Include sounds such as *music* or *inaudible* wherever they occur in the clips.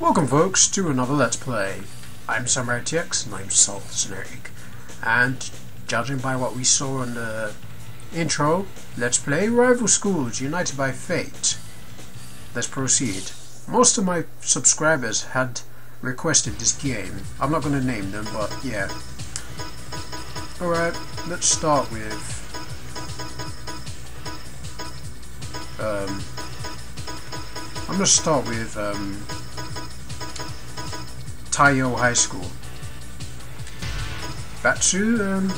Welcome folks to another Let's Play. I'm SamuraiTX and I'm Solid Snake. And judging by what we saw in the intro, let's play Rival Schools United by Fate. Let's proceed. Most of my subscribers had requested this game. I'm not going to name them, but yeah. Alright, let's start with... Um, I'm going to start with um, Taiyo High School. Batsu and...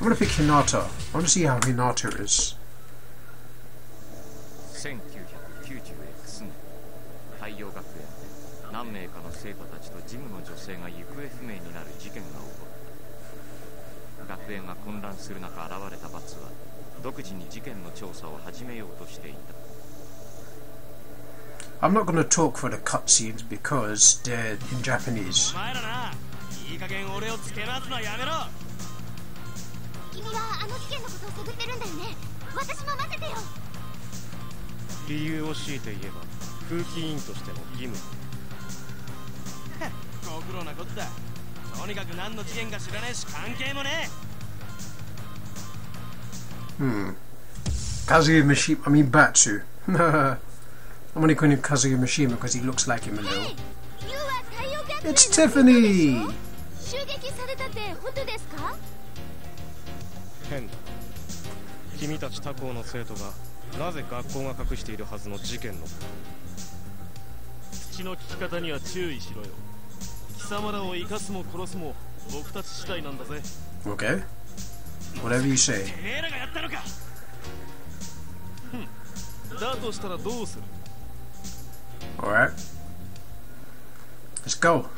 I'm gonna pick Hinata. I want to see how Hinata is. 1999年太陽学園で何名かの生徒たちとジムの女性が行方不明になる事件が起こる学園が混乱する中現れたバツは独自に事件の調査を始めようとしていた I'm not going to talk for the cutscenes because they're in Japanese. Hmm. Kazuya Mishima, I mean Batsu. *laughs* I'm only calling him Kazuya Mishima because he looks like him a え little. ユウは太陽学園 It's の Tiffany! 襲撃されたって本当ですか変だ君たち他校の生徒がなぜ学校が隠しているはずの事件の口の利き方には注意しろよ貴様らを生かすも殺すも僕たち次第なんだぜ Okay. Whatever you say. てめえらがやったのかふんだとしたらどうする Alright. Let's go.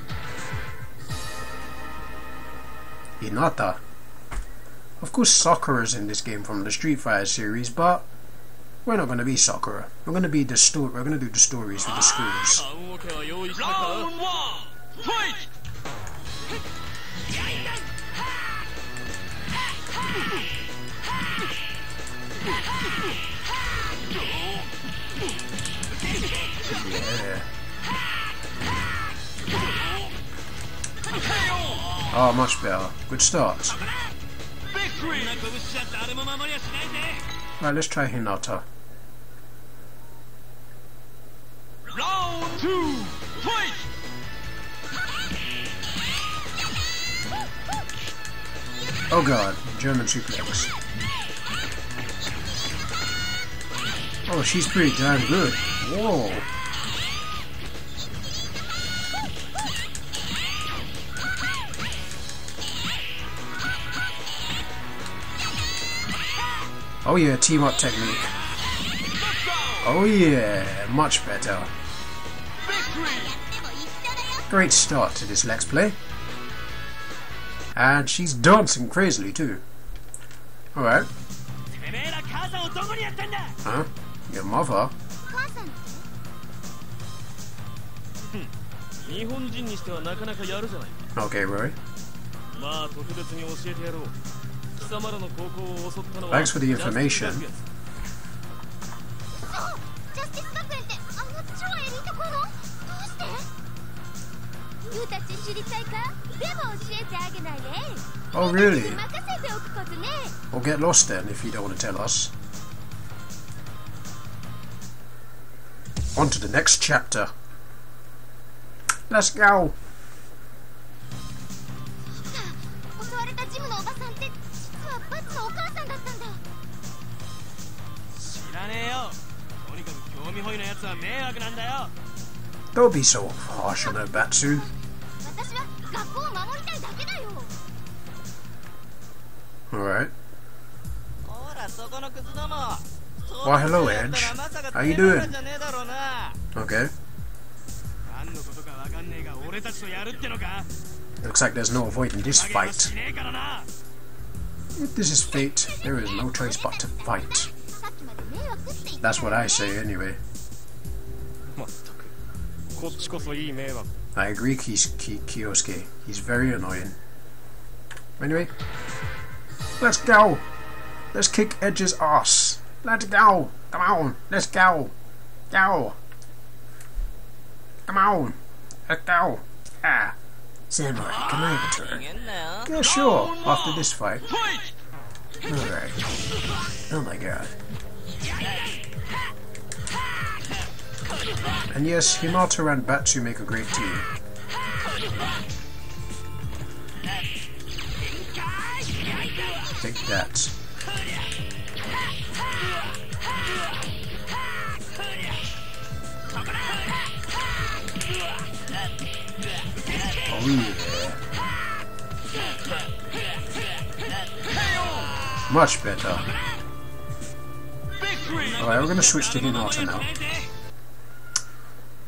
Hinata. Of course Sakura's in this game from the Street Fighter series, but we're not gonna be Sakura. We're gonna be the story we're gonna do the stories with the schools. Round one, fight! *laughs* Oh, much better. Good start. Right, let's try Hinata. Round two, fight! Oh god, German suplex. Oh, she's pretty damn good. Whoa. Oh yeah, team up technique. Oh yeah, much better. Great start to this Let's Play. And she's dancing crazily too. Alright. Huh? Your mother? Hmm. Okay, Rory. Thanks for the information. Oh, oh really? Or get lost then if you don't want to tell us. On to the next chapter. Let's go! えよとにかく興味本位なやつは迷惑なんだよ Don't be so harsh on her, Batsu. 私は学校を守りたいだけだよ Alright. ほらそこのクズども Why, hello, Edge. How you doing? じゃねえだろうな Okay. 何のことかわかんねえが俺たちとやるってのか Looks like there's no avoiding this 加減は fight. しねえからな If this is fate, there is no choice but to fight. That's what I say anyway. I agree, Kyosuke. He's very annoying. Anyway, let's go. Let's kick Edge's ass. Let's go. Come on. Let's go. Go. Come on. Let's go. Ah. Samurai, can I? Yeah, sure. After this fight. Alright. Oh my god. And yes, Hinata and Batsu make a great team. Take that. Oh yeah. Much better. Alright, we're gonna switch to Hinata now.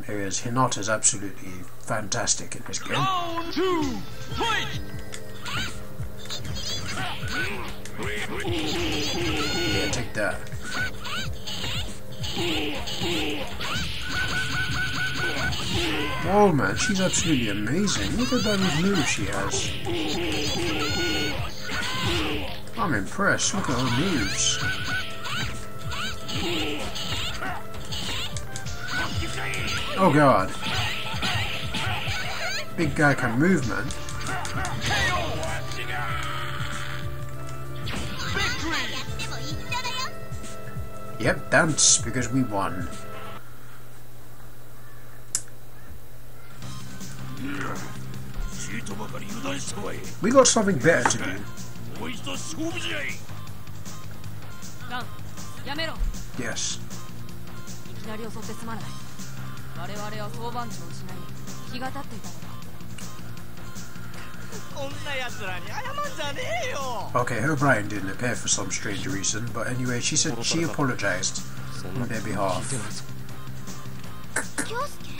Because Hinata is absolutely fantastic in this game. Round two, fight! Yeah, take that. Whoa, man, she's absolutely amazing. Look at those moves she has. I'm impressed. Look at her moves. Oh god. Big guy can move, man. Yep, dance, because we won. We got something better to do. Yes. 我々は総番長を失い気が立っていたのだこんな奴らに謝んじゃねえよ Okay, her Brian didn't appear for some strange reason, but anyway, she said she apologized そんな on こ their と聞い behalf. てないぞ京介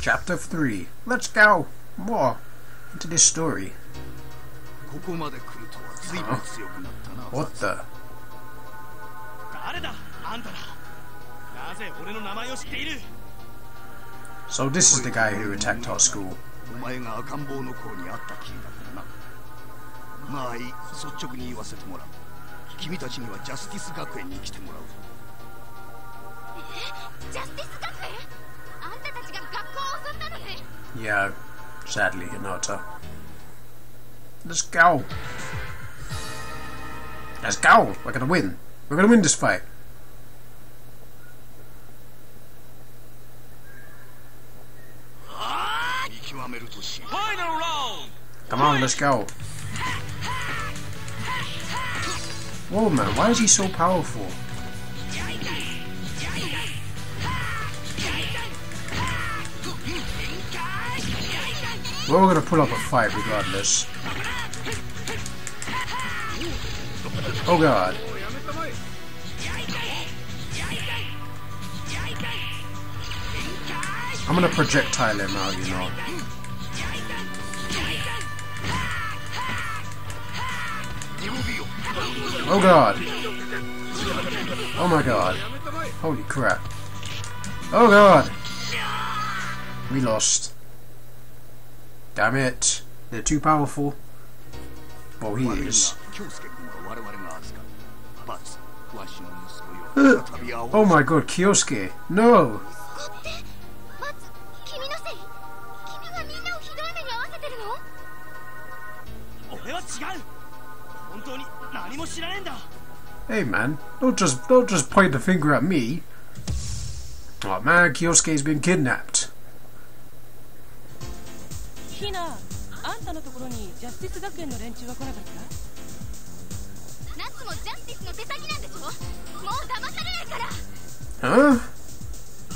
Chapter 3. Let's go! More into this story. ここまで来るとは随分強くなったな What the? So this is the guy who attacked our school. お前が赤ん坊の頃に会ったきりだからなまあいい率直に言わせてもらう君たちにはジャスティス学園に来てもらうぞジャスティス学園あんたたちが学校を襲ったのね Yeah, sadly, Hinata. Let's go! Let's go! We're gonna win! We're gonna win this fight. Come on, let's go. Whoa, man, why is he so powerful? We're gonna pull up a fight regardless. Oh god. I'm gonna projectile him now, you know. Oh god! Oh my god. Holy crap. Oh god! We lost. Damn it. They're too powerful. Well, he is. *laughs* oh my god, Kyosuke! No! Hey man, don't just don't just point the finger at me. Oh man, Kyosuke's been kidnapped. ヒナあんたのところにジャスティス学園の連中は来なかったナツもジャスティスの手先なんでしょもう騙されないから Huh?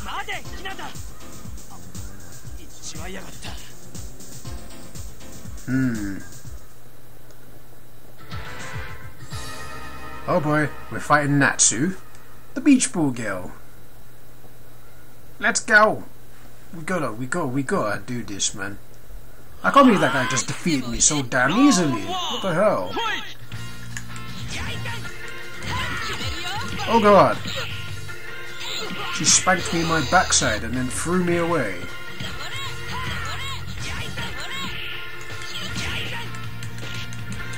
待てひなたあ言っちまいやがった Hmm. Oh boy, we're fighting Natsu, the beach ball girl. Let's go! We gotta, we gotta, we gotta do this, man. I can't believe that guy just defeated me so damn easily. What the hell? Oh god! She spanked me in my backside and then threw me away.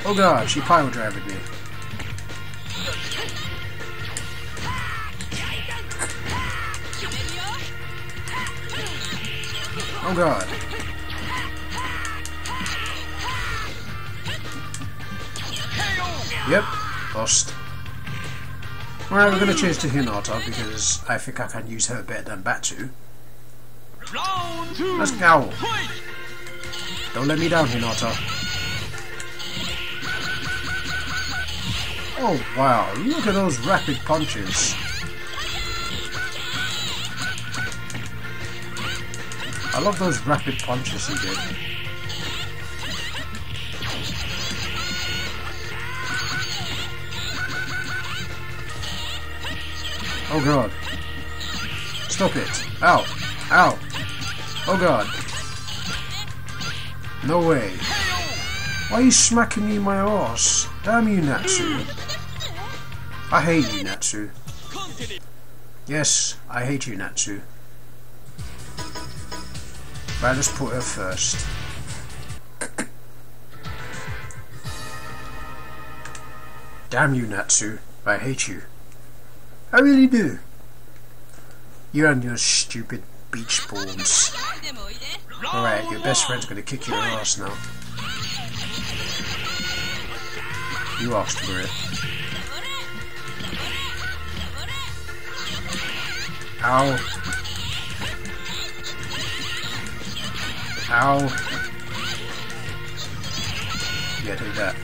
Oh god, she pile driving me. Oh god. Yep, lost. Alright, we're gonna change to Hinata because I think I can use her better than Batsu. Let's go. Don't let me down, Hinata. Oh wow, look at those rapid punches. I love those rapid punches he did. Oh god. Stop it. Ow. Ow. Oh god. No way. Why are you smacking me in my arse? Damn you, Natsu. I hate you, Natsu. Yes, I hate you, Natsu. Right, let's put her first. Damn you, Natsu. I hate you. I really do. You and your stupid beach balls. Alright, your best friend's gonna kick your ass now. You asked for it. Ow. Ow. Yeah, take that.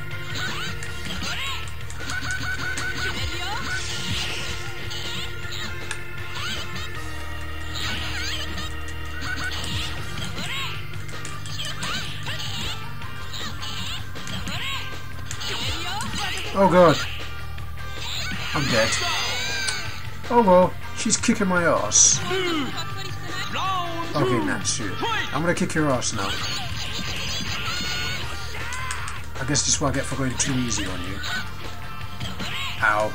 Oh god. I'm dead. Oh well, she's kicking my ass. Hmm. Okay. Natsu. Fight. I'm gonna kick your ass now. I guess this is what I get for going too easy on you. Ow.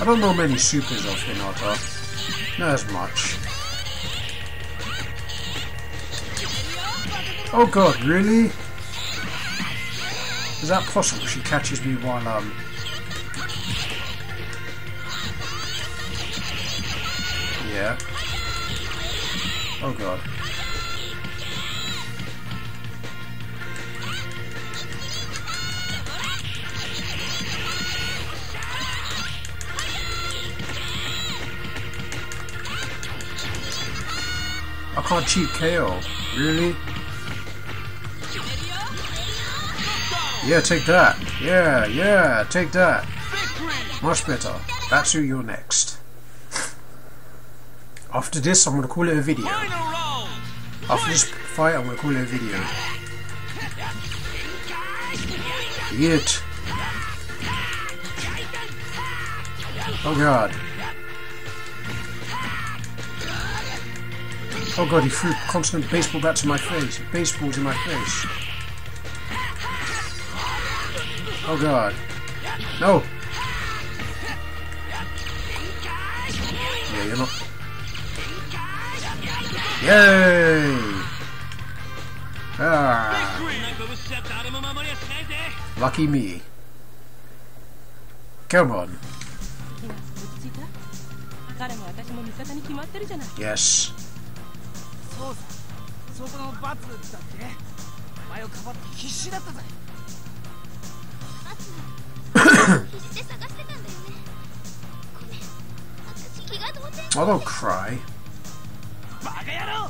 I don't know many supers of Hinata. Not as much. Oh god, really? Is that possible? She catches me while um Yeah. Oh god. I can't cheat KO. Really? Yeah, take that. Yeah, yeah, take that. Much better. That's who you're next. *laughs* After this, I'm gonna call it a video. After this fight, I'm gonna call it a video. It. Oh god. Oh god, he threw constant baseball bats in my face. Baseballs in my face. Oh god. No! Yeah, you're not. Yay! Ah, こんな拳じゃ誰も守りやしないぜ lucky me. Come on. 今落ち着いた彼も私も味方に決まってるじゃない Yes. そうさそこのバツだってお前をかばって必死だったぜ *clears throat* I don't cry. バカ野郎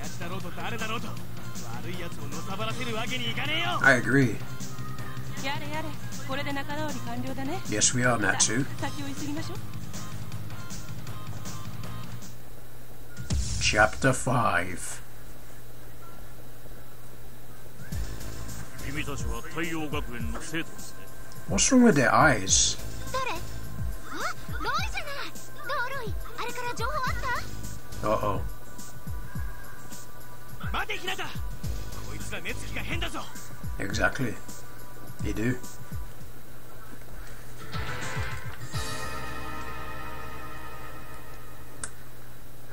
親父だろうと誰だろうと悪い奴をのさばらせるわけにいかねえよ I agree. やれやれこれで仲直り完了だね Yes, we are Natsu. 先を急ぎましょう Chapter 5. 君たちは太陽学園の生徒ですね What's wrong with their eyes? Uh-oh. Exactly. They do.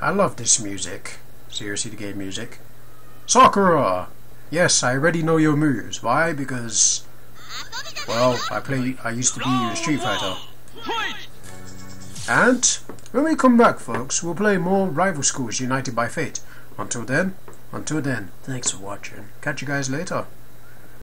I love this music. Seriously, the game music. Sakura! Yes, I already know your moves. Why? Because... Well, I play. I used to be a Street Fighter. And when we come back, folks, we'll play more Rival Schools United by Fate. Until then, until then, thanks for watching. Catch you guys later.